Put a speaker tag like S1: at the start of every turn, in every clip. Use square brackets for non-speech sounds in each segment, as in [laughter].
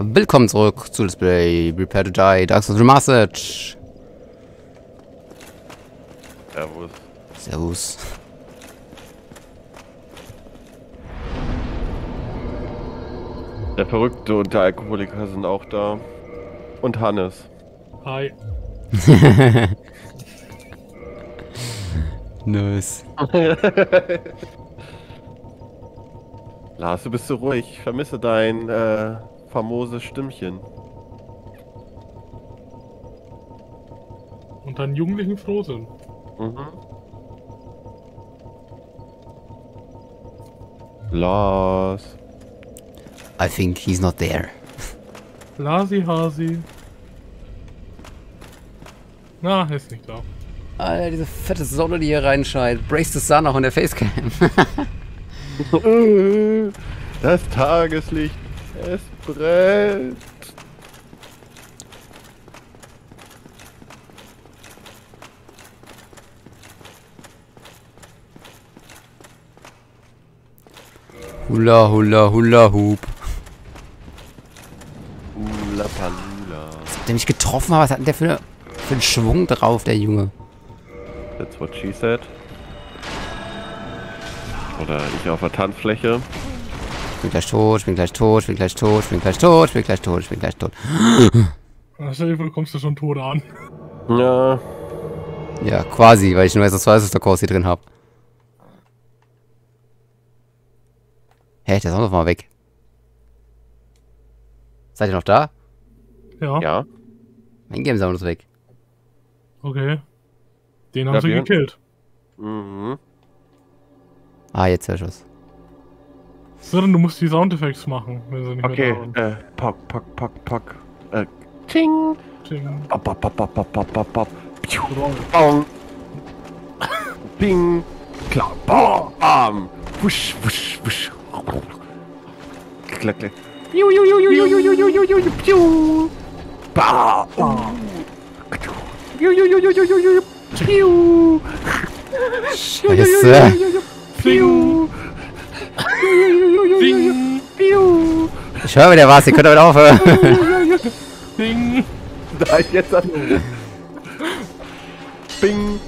S1: Willkommen zurück zu Let's Play Prepare to Die Dark Souls Remastered.
S2: Servus.
S1: Servus.
S2: Der Verrückte und der Alkoholiker sind auch da. Und Hannes.
S3: Hi. [laughs]
S1: nice.
S2: Lars, du bist so ruhig. Ich vermisse dein äh, famoses Stimmchen.
S3: Und dann Jugendlichen Frohsinn.
S2: Mhm. Lars.
S1: I think he's not there.
S3: Lasi Hasi. Na, ist nicht da.
S1: Alter, diese fette Sonne, die hier reinscheint. Brace the Sun auch in der Facecam. [laughs]
S2: Das Tageslicht, es brennt.
S1: hula, hula, hula, hoop.
S2: Hula palula.
S1: Was hat der mich getroffen? Aber was hat denn der für, für einen Schwung drauf, der Junge?
S2: That's what she said. Oder ich auf der Tanzfläche.
S1: Ich bin gleich tot, ich bin gleich tot, ich bin gleich tot, ich bin gleich tot, ich bin gleich tot, ich bin gleich tot.
S3: Stell vor, du kommst du schon tot an.
S2: Ja.
S1: Ja, quasi, weil ich nur erst das zweite Kurs hier drin habe. Hä, der ist auch noch mal weg. Seid ihr noch da?
S3: Ja,
S2: Ja.
S1: Mein Game ist weg.
S3: okay. Den haben
S2: Ja,
S3: sie gekillt.
S2: Mhm.
S1: Ah, jetzt hör was.
S3: Sondern du musst die Soundeffekte machen, wenn sie nicht
S2: Okay.
S3: mehr
S2: Äh, pock, pock, pock, pock. Äh, ting. pop, pop, pop, pop, pop, pop. Piu.
S3: Roll.
S2: Bong. Bing. Klar. Bam. Wusch, wusch, wusch. Klick, klick. Piu, piu, piu, piu, piu, piu, piu, piu, piu, piu. Ba. Piu, piu, piu, piu, piu, piu, piu. Piu.
S1: Scheiße.
S2: Piu. Piu.
S1: Ich höre wieder was, ihr könnt damit aufhören.
S3: ding.
S2: Da ist jetzt an. Bing.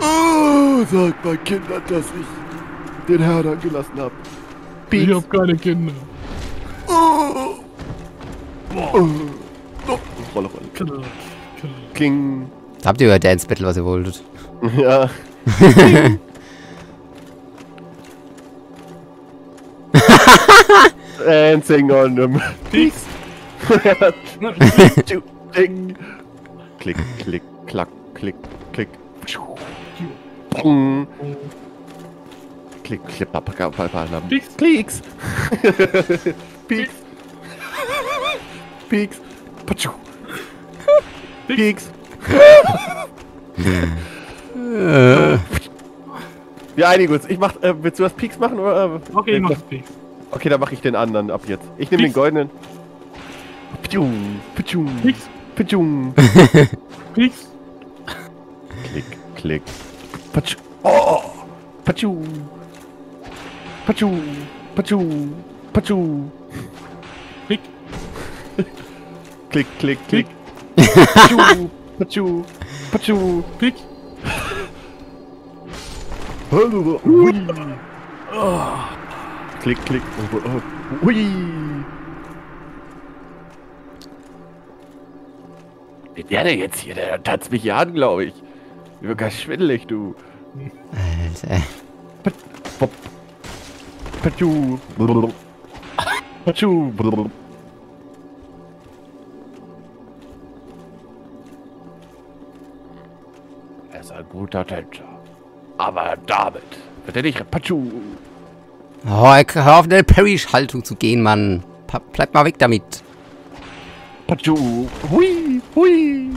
S2: Oh, sagt mein Kindern, dass ich den Herrn angelassen habe.
S3: Ich hab keine Kinder.
S2: Oh. Oh. Rolle, Rolle. Kling.
S1: Habt ihr euer Dance Battle, was ihr wolltet?
S2: Ja. [laughs] Dancing on them.
S3: Peaks. [laughs]
S2: Klick, klick, klack, klick, klick. Bong. Klick, klick, papaka, papaka.
S3: Peaks.
S2: Klicks. Peaks. Peaks. Patschu. Peaks. Wir einigen uns. Ich mach, äh, willst du das Peaks machen oder? Äh,
S3: Okay, ich mach das Peaks.
S2: Okay, dann mache ich den anderen ab jetzt. Ich nehme den goldenen. Ptschung,
S3: Peaks.
S2: ptschung.
S3: Peaks.
S2: Klick, klick. Patsch. Oh! Patschu. Patschu. Patschu. Patschu.
S3: Peak.
S2: Klick, klick, klick. Patschu. Patschu. Patschu.
S3: Peak.
S2: Hui. Klick, klick. Hui. Der der jetzt hier, der tanzt mich hier an, glaube ich. Ich bin ganz schwindelig, du.
S1: Alter.
S2: Pop. Patschu. Patschu. Er ist ein guter Tänzer. Aber damit wird er nicht. Patschu.
S1: Oh, ich- hör auf, in eine Parry-Haltung zu gehen, Mann. Pa bleib mal weg damit.
S2: Patschu. Hui. Hui.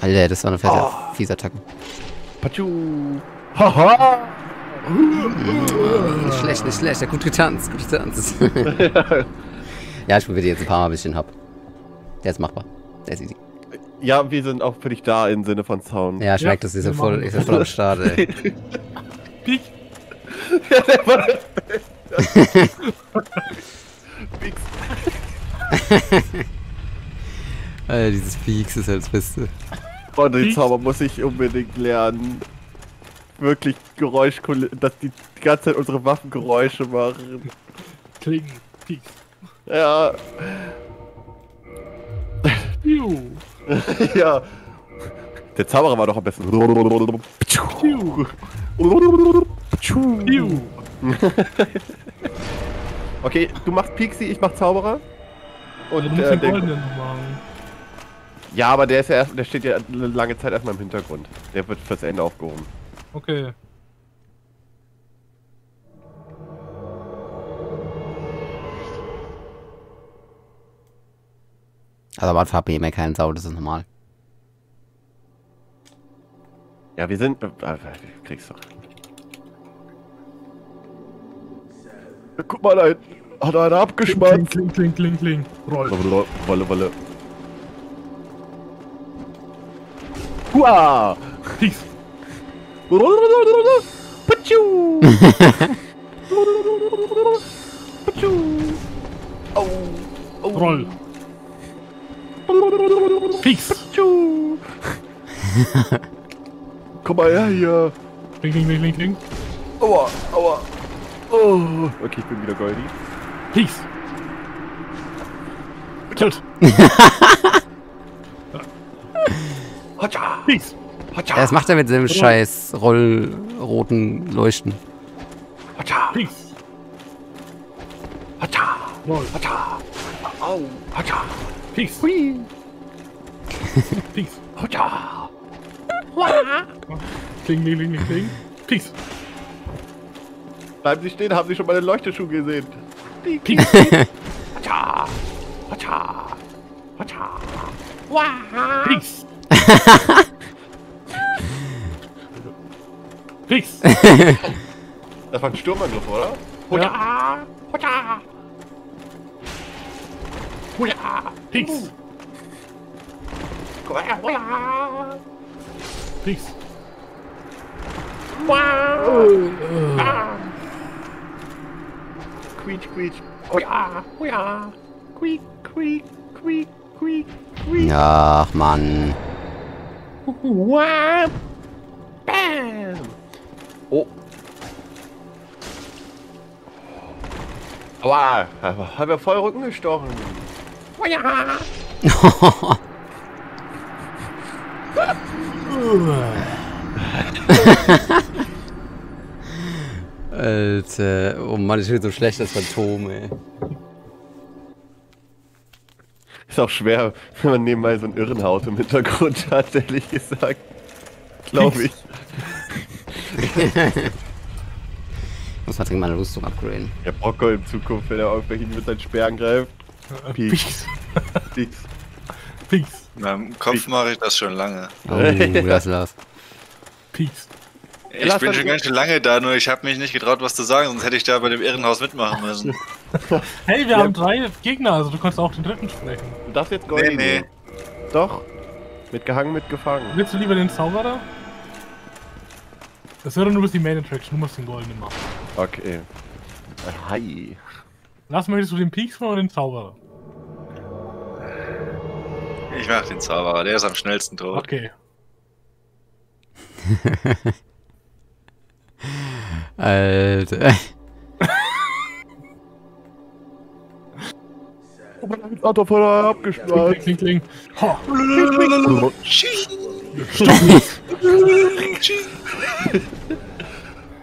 S1: Alter, das war eine fette, fiese Attacke.
S2: Patschu. Haha.
S1: Nicht schlecht, nicht schlecht. Ja, gut getanzt, gut getanzt. [laughs] ja, ich probiere die jetzt ein paar Mal, bis ich den hab. Der ist machbar. Der ist easy.
S2: Ja, wir sind auch für dich da im Sinne von Sound.
S1: Ja, schmeckt
S3: Ja,
S1: das, ist ja voll, ist ja voll am Start, ey. [laughs]
S3: Peak. [laughs]
S2: Fix.
S1: Alter, dieses Peaks ist halt das Beste.
S2: Oh, den. Zauber muss ich unbedingt lernen. Wirklich Geräusch, dass die die ganze Zeit unsere Waffen Geräusche machen.
S3: Klingen. Peaks.
S2: Ja,
S3: Piu. [laughs]
S2: ja. Der Zauberer war doch am besten.
S3: Piu. [laughs] [laughs]
S2: Okay, du machst Pixie, ich mach Zauberer. Und
S3: Du musst
S2: äh,
S3: den
S2: der,
S3: goldenen machen.
S2: ja, aber der ist ja erst, der steht ja eine lange Zeit erstmal im Hintergrund. Der wird fürs Ende aufgehoben.
S3: Okay.
S1: Also am Anfang habe ich immer keinen Sau, das ist normal.
S2: Ja, wir sind. Äh, äh, kriegst doch. Guck mal, da hinten hat einer
S3: Kling,
S2: abgeschmatzt.
S3: kling, kling, kling, kling. Roll.
S2: Wolle, Wolle. Hua!
S3: Peaks.
S2: Patschu! Patschu! Au! Au!
S3: Roll.
S2: Patschu! [laughs] Komm mal her hier!
S3: Kling, kling, kling, kling, kling.
S2: Aua! Aua! Oh. Okay, ich bin wieder
S3: Goldie.
S2: Peace. [laughs]
S3: Tschüss.
S2: Peace.
S1: Ja, das macht er mit seinem oh. scheiß rollroten Leuchten.
S2: Peace. Au. Peace. [laughs]
S3: Peace.
S2: Peace.
S3: Kling, kling, kling, kling. Peace.
S2: Bleiben Sie stehen, haben Sie schon mal den Leuchteschuh
S3: gesehen? [laughs]
S2: Hatscha! Hatscha! Hatscha!
S3: Peace! [laughs] Peace!
S2: Das war ein Sturmangriff, oder?
S3: Huja!
S2: Huja!
S3: Huja! Peace! Komm her, huja! Peace! Wow! Oh. Ah.
S2: Quietsch, quietsch. Oh ja, oh ja. Quiek, quiek, quiek, quiek, quiek.
S1: Ach, Mann.
S2: Wham! Bam! Oh. Aua, hat mir voll Rücken gestochen. Oh ja. [laughs] [laughs]
S1: Alter, oh Mann, ich bin so schlecht als Phantom, ey.
S2: Ist auch schwer, wenn man nebenbei so ein Irrenhaus im Hintergrund hat, ehrlich gesagt. Glaube ich.
S1: Muss mal dringend meine Rüstung upgraden.
S2: Der Brocco in Zukunft, wenn er irgendwelchen mit seinen Speeren greift.
S3: Peaks.
S2: Nix.
S3: Peaks.
S4: Na, Im Kopf mache ich das schon lange.
S1: Oh, das lass.
S3: Peaks.
S4: Ich
S2: Lass
S4: bin schon ganz schön lange da, nur ich habe mich nicht getraut, was zu sagen, sonst hätte ich da bei dem Irrenhaus mitmachen müssen. [laughs]
S3: Hey, wir haben drei Gegner, also du kannst auch den dritten sprechen.
S2: Du darfst jetzt Goldi
S4: Nee, nee.
S2: Doch. Mitgehangen, mitgefangen.
S3: Willst du lieber den Zauberer? Das wäre nur bis die Main Attraction, du musst den goldenen machen.
S2: Okay. Hi.
S3: Lass möchtest du den Peaks oder den Zauberer?
S4: Ich mach den Zauberer, der ist am schnellsten tot.
S3: Okay. [laughs]
S1: Alter.
S2: Oh, mein Auto voll abgespart.
S3: Kling, kling, kling.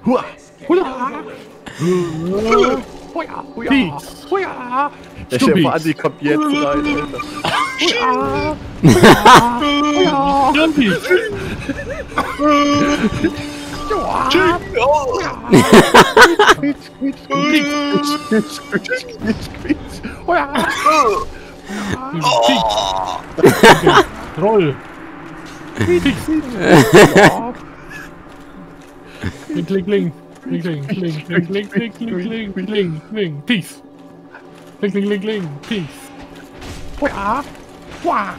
S2: Hua! Hua! An, die kommt jetzt rein. Quietsch, quietsch, quietsch, quietsch, quietsch, quietsch, quietsch. Huja.
S3: Peaks. Roll. Peaks. Kling, kling, kling. Kling, kling, kling, kling, kling, kling, kling, kling, kling, kling. Peaks. Kling, kling, kling, kling. Peaks.
S2: Huja. Hua.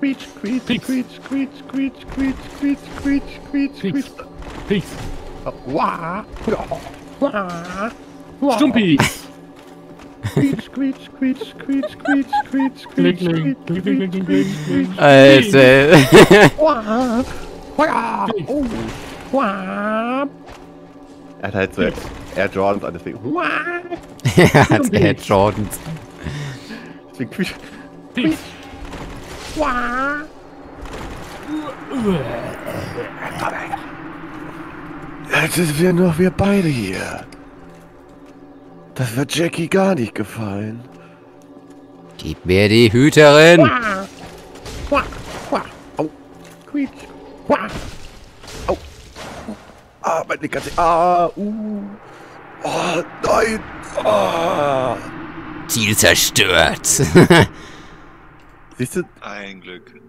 S2: Quietsch, quietsch, quietsch, quietsch, quietsch, quietsch, quietsch, quietsch, quietsch, quietsch.
S3: Peaks.
S2: Wah, wah.
S3: Stumpi!
S2: Quietsch, quietsch, quietsch, quietsch, quietsch, quietsch, quietsch,
S3: kling, kling.
S1: Alter.
S2: Wah, wah, oh, wah. Er hat halt so Air Jordans an, deswegen. Wah.
S1: er hat Air Jordans.
S2: Deswegen quietsch.
S3: Peace.
S2: Jetzt sind wir nur wir beide hier. Das wird Jackie gar nicht gefallen.
S1: Gib mir die Hüterin.
S2: Au, ah, meine ganze, ah, uh, oh, nein, ah.
S1: Ziel zerstört. [laughs]
S2: Siehst du,
S4: Ein Glück.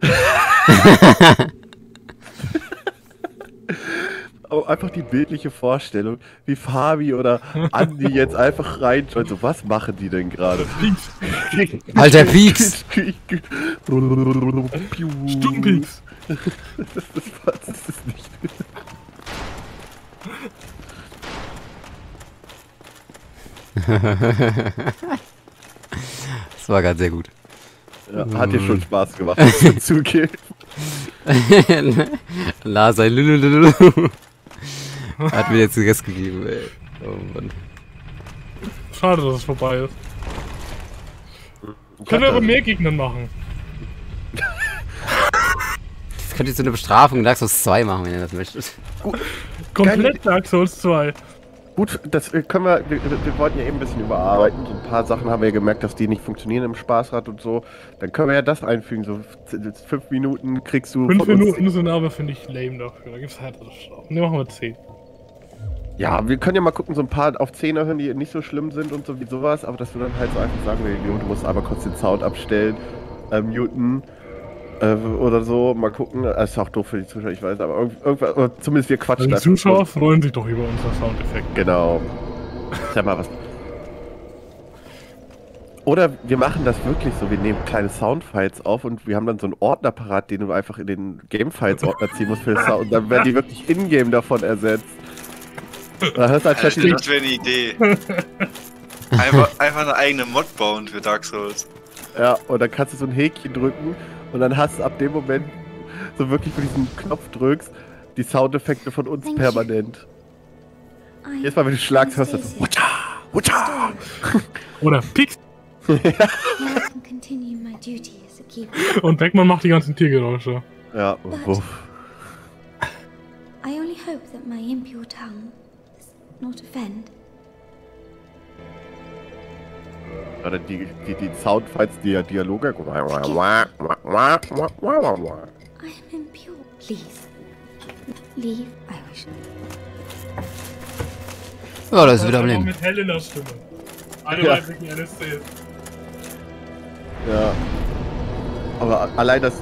S4: [laughs]
S2: aber einfach die bildliche Vorstellung, wie Fabi oder Andi jetzt einfach reinschauen, so, was machen die denn gerade? [laughs]
S1: Alter Pieks.
S3: Stumpies!
S2: Das, das, das ist nicht.
S1: Das war gerade sehr gut.
S2: Ja, hat dir schon Spaß gemacht, muss zugeben. [laughs]
S1: La sein Lulululu. Hat mir jetzt den Rest gegeben, ey. Oh Mann.
S3: Schade, dass es vorbei ist. Können wir aber mehr Gegner machen.
S1: Das könnt ihr so eine Bestrafung Dark Souls 2 machen, wenn ihr das möchtet.
S3: Komplett Dark Souls 2.
S2: Gut, das äh, können wir, wir, wir wollten ja eben ein bisschen überarbeiten. So ein paar Sachen haben wir ja gemerkt, dass die nicht funktionieren im Spaßrad und so. Dann können wir ja das einfügen. So fünf Minuten kriegst du.
S3: Fünf Minuten sind aber, finde ich, lame dafür. Da gibt's härtere Strafen. Ne, machen wir 10.
S2: Ja, wir können ja mal gucken, so ein paar auf Zehner hören, die nicht so schlimm sind und so wie sowas, aber dass wir dann halt so einfach sagen, nee, du musst aber kurz den Sound abstellen, äh, muten äh, oder so, mal gucken. Das ist auch doof für die Zuschauer, ich weiß, aber irgend- irgendwas, oder zumindest wir quatschen.
S3: Die
S2: einfach
S3: Zuschauer freuen sich doch über unsere Soundeffekte.
S2: Genau. Sag mal was. Oder wir machen das wirklich so, wir nehmen kleine Soundfiles auf und wir haben dann so einen Ordner parat, den du einfach in den Gamefiles-Ordner ziehen musst für den Sound und dann werden die wirklich in-game davon ersetzt. Da hörst du halt
S4: das wäre eine Idee. Einfach, einfach eine eigene Mod bauen für Dark Souls.
S2: Ja, und dann kannst du so ein Häkchen drücken und dann hast du ab dem Moment, so wirklich, wenn du diesen Knopf drückst, die Soundeffekte von uns
S5: Thank
S2: permanent. Jetzt mal, wenn du schlagst, hörst du so. Wutscha, wutscha.
S3: Oder Pix. [laughs] Und Beckmann macht die ganzen Tiergeräusche.
S2: Ja, wuff.
S5: I only hope that my impure tongue does not offend.
S2: Oder die, die, die Soundfiles, die Dialoge.
S5: I am impure. Please. Leave, I wish.
S1: Ja, das ist wieder am
S3: Aber
S1: Leben.
S3: Mit Helenas Stimme. Eine
S2: Ja.
S3: alles zählt.
S2: Ja. Aber allein das,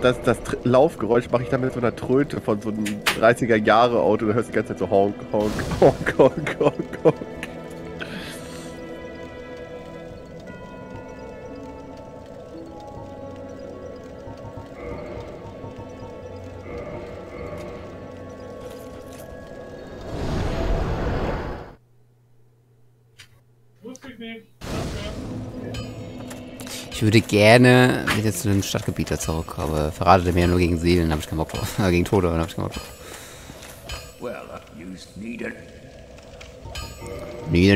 S2: das, das Tr- Laufgeräusch mache ich dann mit so einer Tröte von so einem 30er Jahre Auto. Du hörst die ganze Zeit so Honk, Honk, Honk, Honk, Honk, Honk.
S1: Würde gerne wieder zu dem Stadtgebiet da zurück, aber verratet er mir ja nur gegen Seelen, da hab ich keinen Bock drauf. Äh, [laughs] gegen Tote, da hab ich keinen Bock drauf.
S6: Well,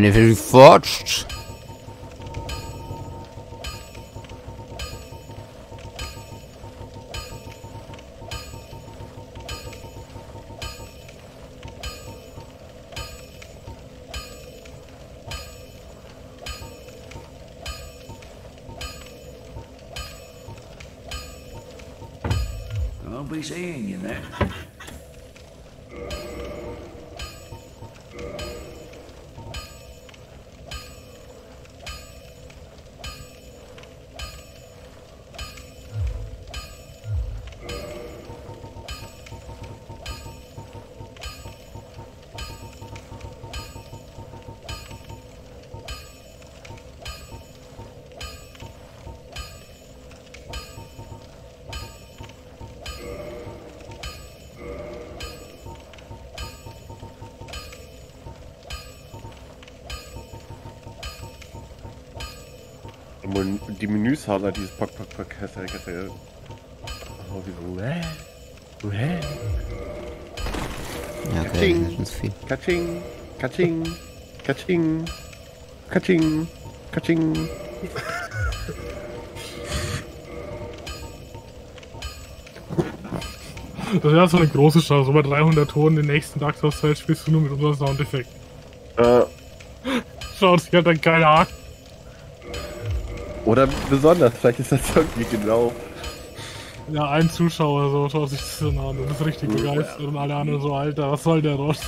S1: den Film forged.
S6: Be seeing you then.
S2: Haben halt dieses Pock, Pock, Pock, Kessel, Kessel. Oh, wie so. Hä? Hä?
S1: Ja, okay, das ist viel.
S2: Katsching, Katsching, Katsching, Katsching, Katsching.
S3: Das wäre so eine große Chance. Über 300 Tonen den nächsten Dark Souls Teil spielst du nur mit unserem Soundeffekt.
S2: Äh,
S3: Schaut sich halt dann keiner an.
S2: Oder besonders, vielleicht ist das irgendwie genau.
S3: Ja, ein Zuschauer so schaut sich das an und ist richtig begeistert und alle anderen so, Alter, was soll der Rotz?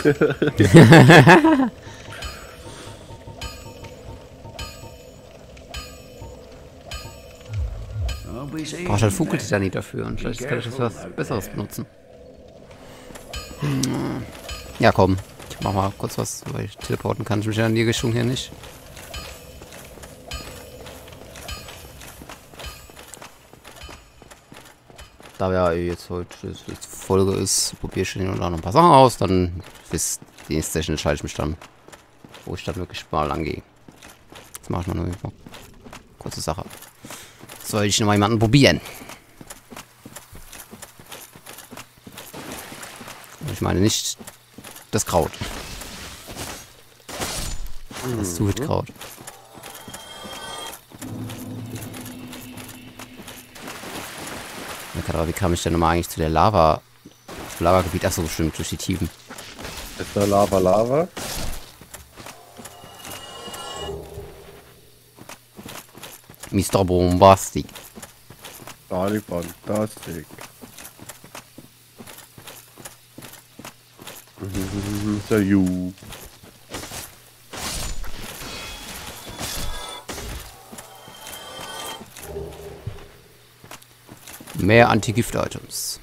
S1: Brauchst halt
S6: that.
S1: Vogeltitanic dafür und vielleicht kann ich das was Besseres benutzen. Hm. Ja, komm. Ich mach mal kurz was, weil ich teleporten kann ich mich ja in die Richtung hier nicht. Da ja eh jetzt heute die Folge ist, probiere ich den oder noch ein paar Sachen aus, dann bis die nächste Session entscheide ich mich dann, wo ich dann wirklich mal lang gehe. Jetzt mache ich mal nur eine kurze Sache. Soll ich noch mal jemanden probieren? Ich meine nicht das Kraut. Das Suitkraut. Ja, aber wie kam ich denn nochmal eigentlich zu der Lava? Lavagebiet? Achso, bestimmt durch die Tiefen.
S2: Ist da Lava, Lava?
S1: Mr. Bombastic.
S2: Die fantastic. Mhm, So you.
S1: Mehr Antigift-Items.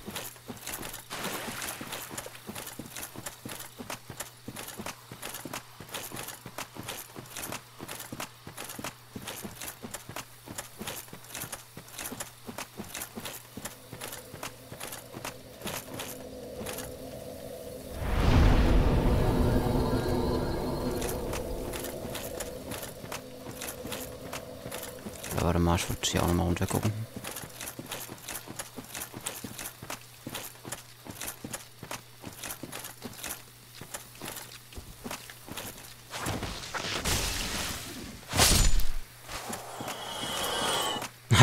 S1: Warte mal, ich würde hier auch nochmal runter gucken.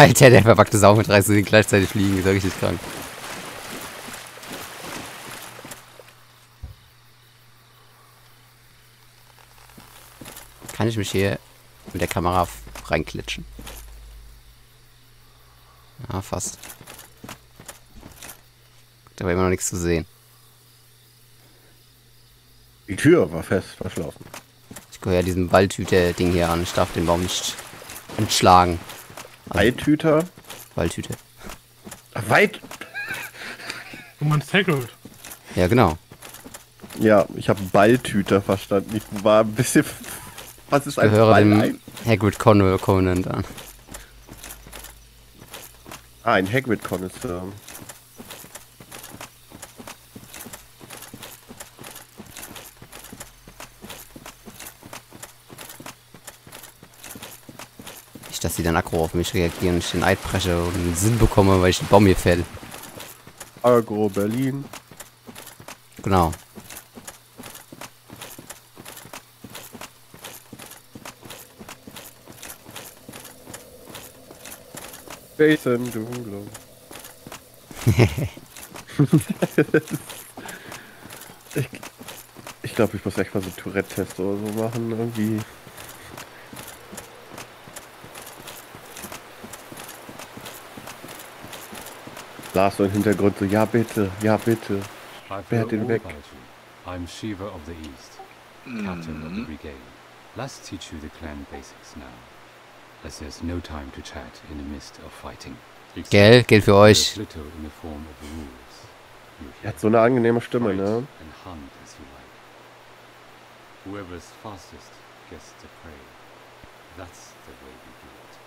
S1: Alter, der verpackte Sau mit drei Sünden gleichzeitig fliegen, ist ja richtig krank. Kann ich mich hier mit der Kamera reinklitschen? Ja, fast. Da war immer noch nichts zu sehen.
S2: Die Tür war fest verschlossen.
S1: Ich gehöre ja diesem Waldhüter-Ding hier an. Ich darf den Baum nicht entschlagen.
S2: Eintüter.
S1: Waldhüter.
S2: Weit.
S3: Du meinst Hagrid.
S1: Ja, genau.
S2: Ja, ich habe Balltüter verstanden. Ich war ein bisschen. [laughs] Was ist
S1: Ich
S2: ein
S1: gehöre
S2: Ball?
S1: dem
S2: Ein,
S1: Hagrid Con Conan an.
S2: ah, ein Hagrid-Konnoisseur.
S1: Nicht, dass sie dann aggro auf mich reagieren und ich den Eid breche und einen Sinn bekomme, weil ich den Baum hier fäll.
S2: Agro Berlin.
S1: Genau.
S2: Jason Derulo. [laughs] ich ich glaube, ich muss echt mal so Tourette-Test oder so machen. Irgendwie. Lars so im Hintergrund so, ja bitte, ja bitte. Wer den weg?
S7: I'm Shiva of the East, captain of the brigade. Let's teach you the clan basics now, as there's no time to chat in the midst of fighting.
S1: Gell, gilt für euch.
S2: Er hat so eine angenehme Stimme, ne?
S7: Whoever's fastest gets the prey. That's the way we do it.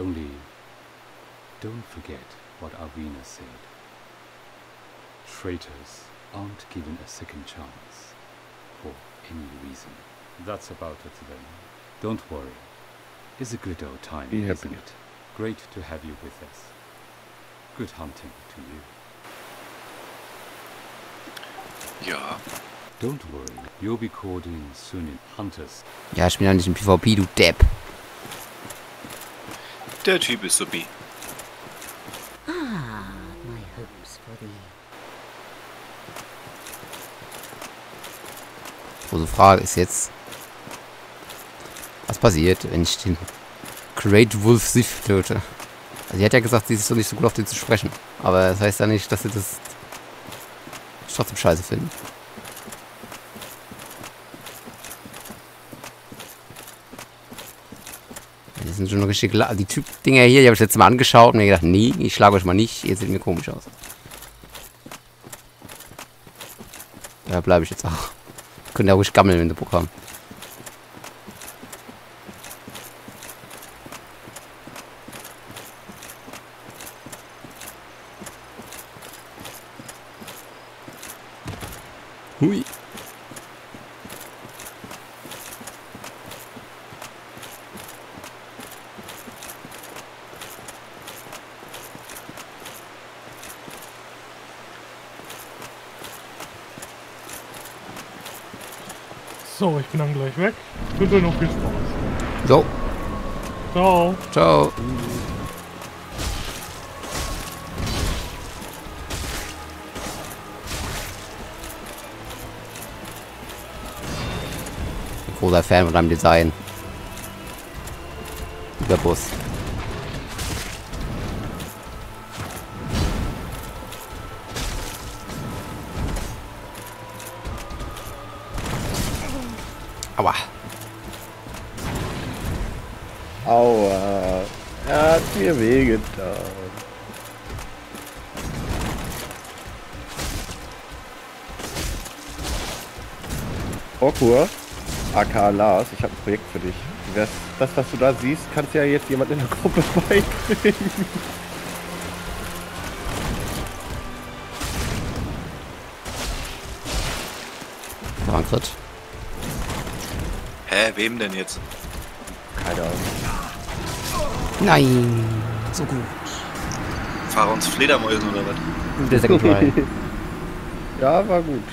S7: Only, don't forget what Arvina said. Traitors aren't given a second chance for any reason. That's about it then. Don't worry. is a good old time,
S2: Be
S7: isn't
S2: happy.
S7: it? Great to have you with us. Good hunting to you.
S4: Ja.
S7: Don't worry, you'll be called in soon in Hunters.
S1: Ja, ich bin ja nicht im PvP, du Depp.
S4: Der Typ ist supi.
S8: Ah,
S1: Große Frage ist jetzt, was passiert, wenn ich den Great Wolf Sith töte? Also sie hat ja gesagt, sie ist doch nicht so gut auf den zu sprechen. Aber das heißt ja nicht, dass sie das trotzdem scheiße finden. Die sind schon richtig... Die Typ-Dinger hier, die habe ich jetzt mal angeschaut und mir gedacht, nee, ich schlage euch mal nicht, ihr seht mir komisch aus. Da bleibe ich jetzt auch. Können ja ruhig gammeln, wenn sie Bock haben. Hui.
S3: So, ich bin dann gleich weg. Ich wünsche euch noch viel Spaß.
S1: So,
S3: Ciao.
S1: großer Fan von deinem Design. Der Bus.
S2: Wehgetan. Orkur, aka Lars, ich habe ein Projekt für dich. Das, das, was du da siehst, kannst ja jetzt jemand in der Gruppe [laughs] beibringen.
S1: Crit.
S4: Hä, wem denn jetzt?
S2: Keine Ahnung.
S1: Nein. So gut.
S4: Fahr uns Fledermäusen oder was?
S1: Der Second Try.
S2: Ja, war gut.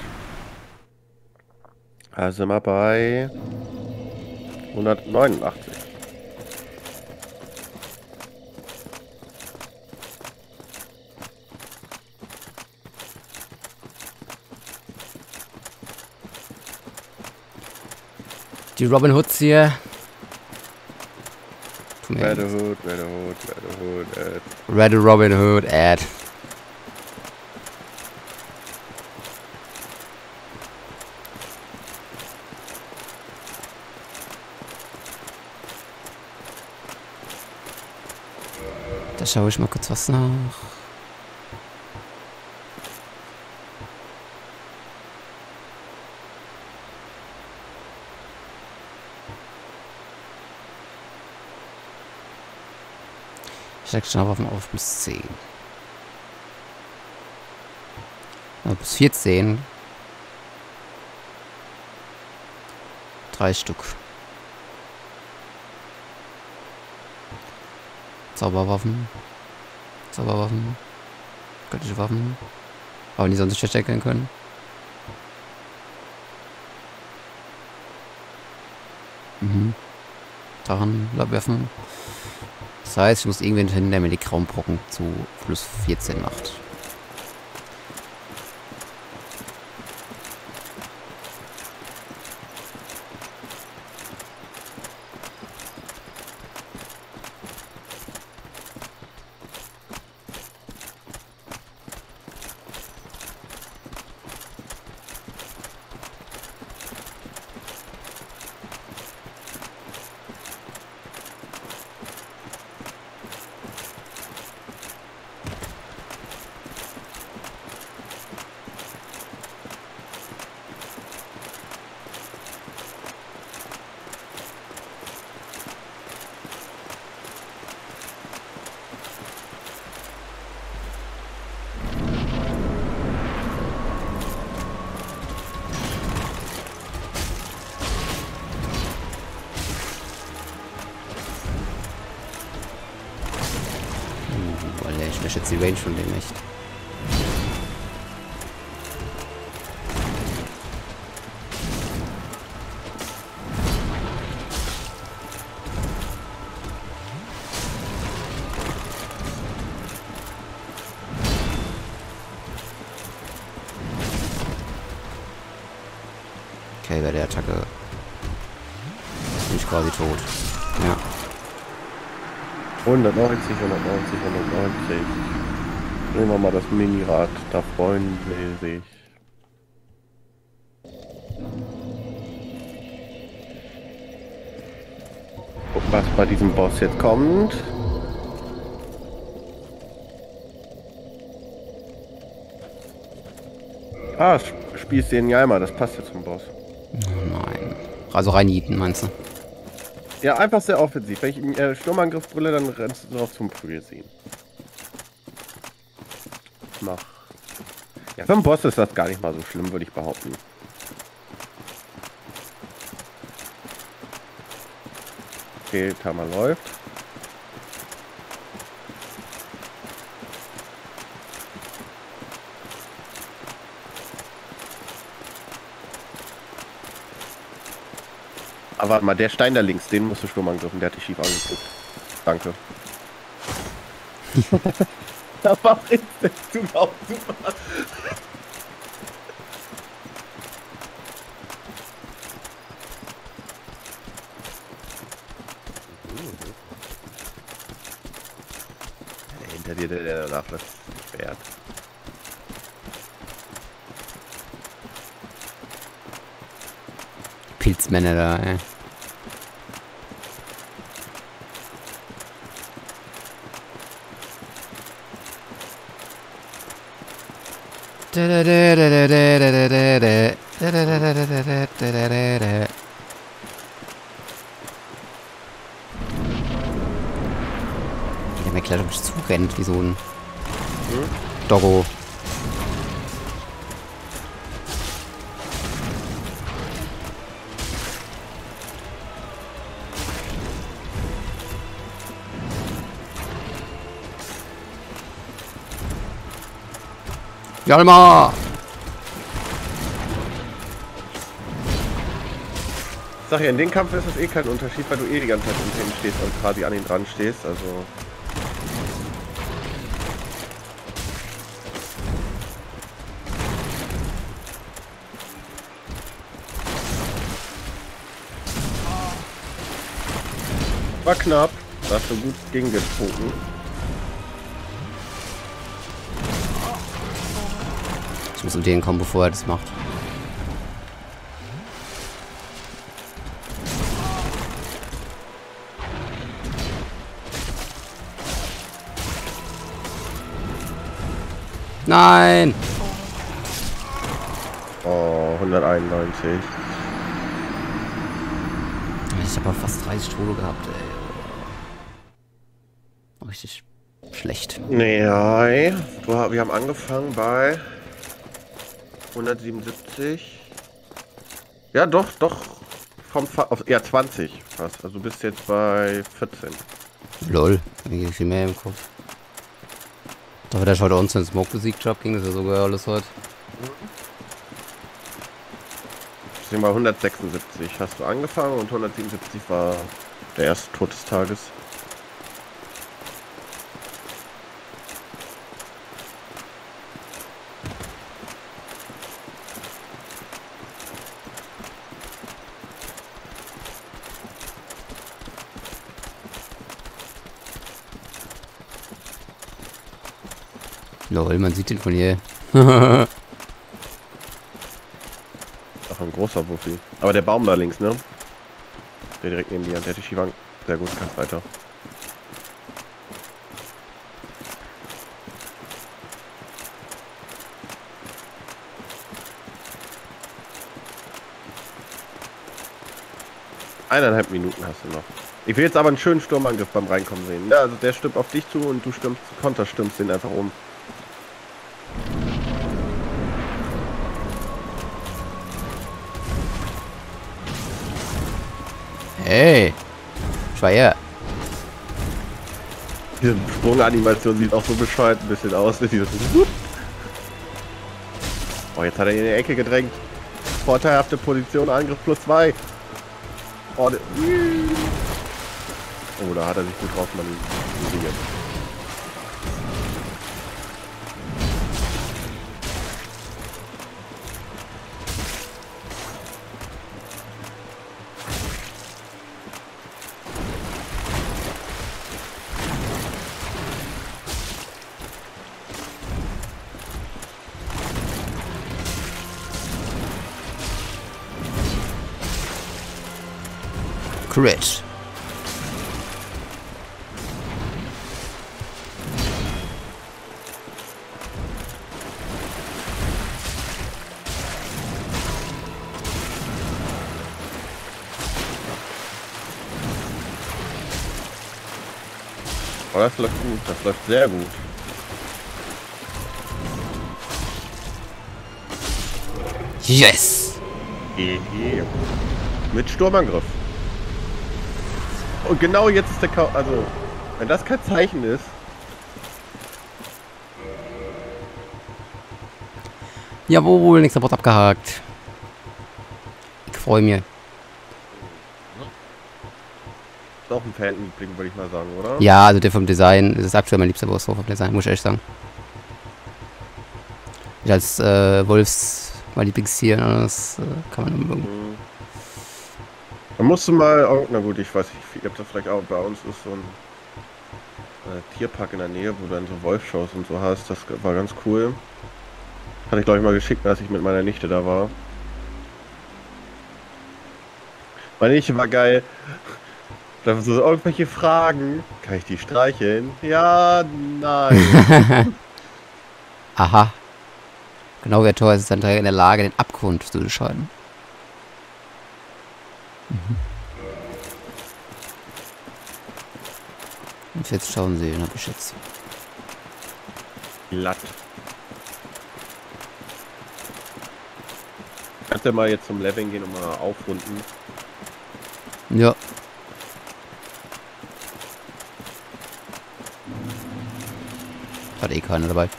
S2: Da sind wir bei 189.
S1: Die Robin Hoods hier.
S2: Red. Hood, Red Hood, Red Hood, äh,
S1: Red Robin Hood Ad. Da schaue ich mal kurz was nach. Steigt Schnellwaffen auf bis 10. Ja, bis 14. Drei Stück. Zauberwaffen. Zauberwaffen. Göttliche Waffen. Aber die sonst nicht verstecken können. Mhm. Daran werfen. Das heißt, ich muss irgendwen finden, der mir die grauen Brocken zu plus 14 macht. Ich jetzt die Range von dem echt.
S2: 190, 190, 190. Nehmen wir mal das Minirad. Da freuen sie sich. Gucken, was bei diesem Boss jetzt kommt. Ah, Sp- spießt den Jaimer, das passt jetzt zum Boss.
S1: Nein. Also rein Eaten, meinst du?
S2: Ja, einfach sehr offensiv. Wenn ich ihm äh, Sturmangriff brülle, dann rennst du drauf zum Prügel ziehen. Mach. Ja, für einen Boss ist das gar nicht mal so schlimm, würde ich behaupten. Okay, Timer läuft. Aber warte mal, der Stein da links, den musst du Sturm angriffen, der hat dich schief angeguckt. Danke. [laughs] da war du auch super. Hinter dir der, der danach das Schwert.
S1: Pilzmänner da, ey. Der auf mich zurennt, wie so ein Doggo. Jalma!
S2: Sag ja, in dem Kampf ist es eh kein Unterschied, weil du eh die ganze Zeit unter ihm stehst und quasi an ihn dran stehst, also. War knapp. Da hast du gut gegengebogen.
S1: Muss um den kommen, bevor er das macht. Nein!
S2: Oh, 191.
S1: Ich habe fast 30 Tode gehabt, ey. Richtig schlecht.
S2: Nee. Du, wir haben angefangen bei 177. Ja, doch, doch. Vom Fa auf, ja, 20 fast. Also bist jetzt bei 14.
S1: Lol, wie viel mehr im Kopf. Dafür, dass ich heute uns den Smoke besiegt habe, ging das ja sogar alles heute.
S2: Wir sind bei 176. Hast du angefangen und 177 war der erste Tod des Tages.
S1: Lol, man sieht den von hier. [laughs]
S2: Ach, ein großer Wuffi. Aber der Baum da links, ne? Der direkt neben dir. Der hat die Skiwang. Sehr gut, kannst weiter. Eineinhalb Minuten hast du noch. Ich will jetzt aber einen schönen Sturmangriff beim Reinkommen sehen. Ja, also der stürmt auf dich zu und du stürmst, konterstürmst den einfach um.
S1: Hey! Ich war her.
S2: Diese Sprunganimation sieht auch so bescheuert ein bisschen aus. [laughs] Oh, jetzt hat er in die Ecke gedrängt. Vorteilhafte Position, Angriff plus zwei. Oh, der- oh da hat er sich gut drauf manövriert.
S1: Crit.
S2: Oh, das läuft gut, das läuft sehr gut.
S1: Yes!
S2: Mit Sturmangriff. Und genau jetzt ist der Ka Also, wenn das kein Zeichen ist.
S1: Jawohl, nächster Bot abgehakt. Ich freue mich.
S2: Ist auch ein Fanliebling, würde ich mal sagen, oder?
S1: Ja, also der vom Design das ist aktuell mein liebster Boss vom Design, muss ich echt sagen. Ich als äh, Wolfs mein Lieblingstier, ne, das äh, kann man mögen.
S2: Mhm. Da musst du mal, oh, na gut, ich weiß nicht, ob das vielleicht auch bei uns ist, so ein äh, Tierpark in der Nähe, wo du dann so Wolfshows und so hast. Das war ganz cool. Hatte ich, glaube ich, mal geschickt, als ich mit meiner Nichte da war. Meine Nichte war geil. Da so irgendwelche Fragen. Kann ich die streicheln? Ja, nein. [laughs]
S1: Aha. Genau wer Tor ist, dann in der Lage, den Abgrund zu Mhm. Und jetzt schauen Sie, den hab ich jetzt.
S2: Glatt. Kannst du mal jetzt zum Leveln gehen und mal aufrunden?
S1: Ja. Hat eh keiner dabei.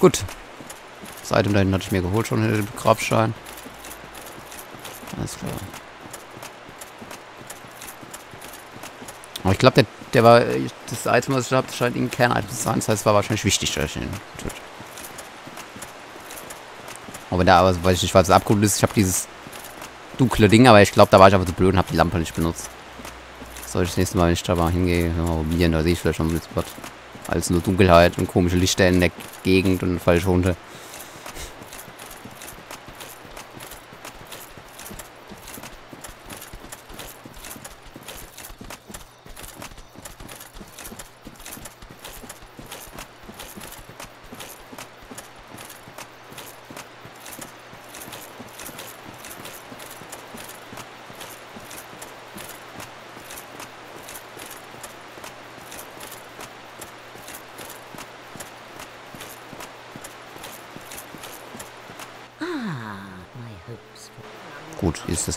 S1: Gut. Das Item da hinten hatte ich mir geholt schon, den Grabstein. Alles klar. Aber ich glaube, der, der war. Das Item, was ich habe, scheint ein Kern-Item zu sein. Das heißt, es war wahrscheinlich wichtig, dass ich ihn töte. Aber da aber, weiß ich nicht, was Abgrund ist, ich habe dieses dunkle Ding, aber ich glaube, da war ich einfach zu blöd und habe die Lampe nicht benutzt. Soll ich das nächste Mal, wenn ich da mal hingehe, mal probieren, da sehe ich vielleicht schon ein bisschen was. Als nur Dunkelheit und komische Lichter in der Gegend und dann falle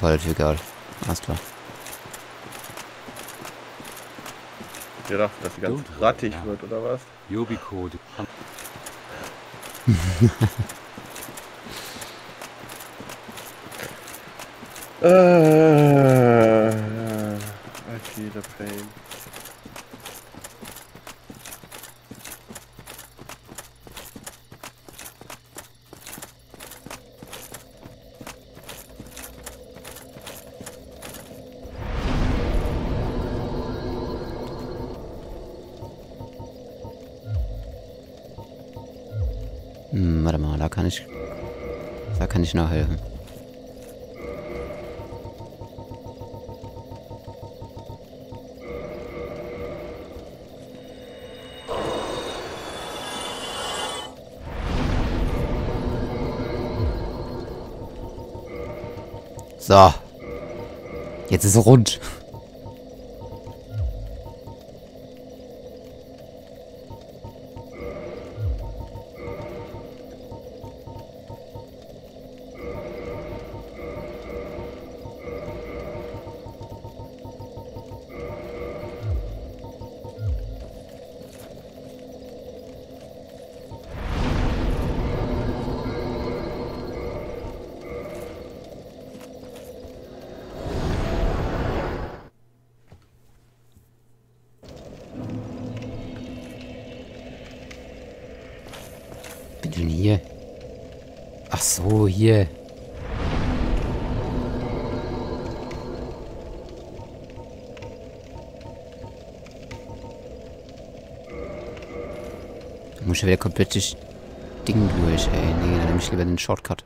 S1: relativ egal. Alles klar.
S2: Ich dachte, dass sie ganz rattig wird, oder was?
S7: Called. [laughs]
S2: Äh, I feel the pain.
S1: Ich nachhelfen. So. Jetzt ist es rund. Denn hier? Ach so, hier. Da muss ich ja wieder komplett das Ding durch, ey. Nee, dann nehme ich lieber den Shortcut.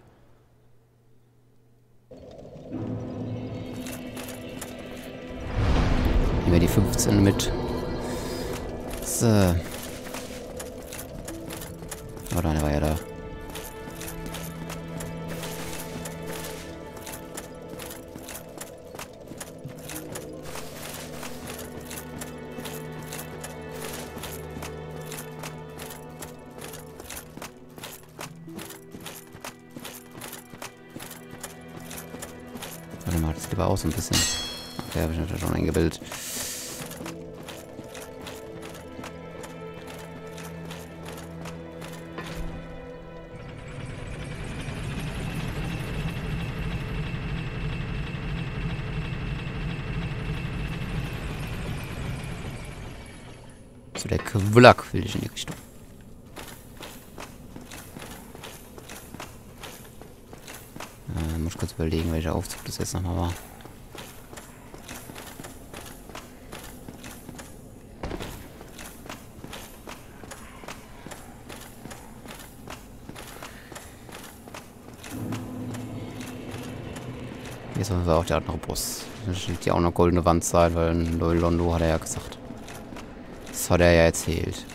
S1: Nehmen wir die 15 mit. So. Oh, der war ja da. Warte mal, das lieber auch so ein bisschen. Okay, habe ich natürlich schon eingebildet. So, der Quack will ich in die Richtung. Äh, muss kurz überlegen, welcher Aufzug das jetzt nochmal war. Auf jeden Fall auch der andere Bus. Da steht ja auch eine goldene Wand sein, weil Londo hat er ja gesagt. Hat er ja erzählt.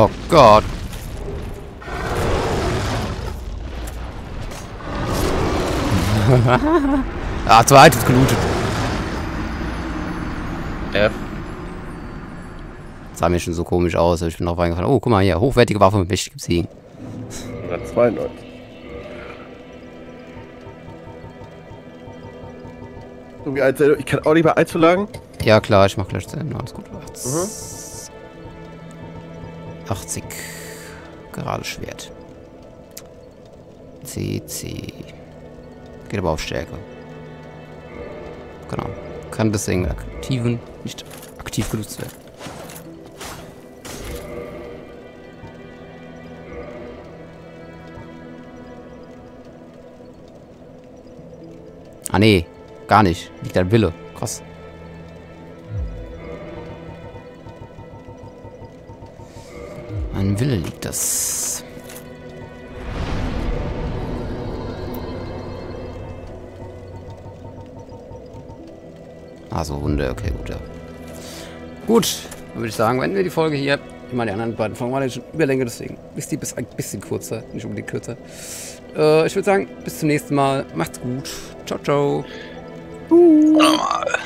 S1: Oh Gott. [laughs] ah, zwei Items gelootet.
S2: F.
S1: sah mir schon so komisch aus. Ich bin drauf eingefallen. Oh, guck mal hier. Hochwertige Waffe mit mächtigem Siegen.
S2: 192. Irgendwie eins, ich kann auch nicht mal einzulagen.
S1: Ja, klar. Ich mach gleich zu Ende. Alles gut. 80. Gerade Schwert. C, C. Geht aber auf Stärke. Genau. Kann deswegen aktiven nicht aktiv genutzt werden. Ah nee, gar nicht. Liegt ein Wille. Krass. An Wille liegt das. Also Hunde, okay, gut, ja. Gut, dann würde ich sagen, beenden wir die Folge hier. Meine, die anderen beiden Folgen waren schon Überlänge, deswegen ist die bis ein bisschen kurzer, nicht unbedingt kürzer. Äh, ich würde sagen, bis zum nächsten Mal. Macht's gut. Ciao, ciao.
S4: Normal.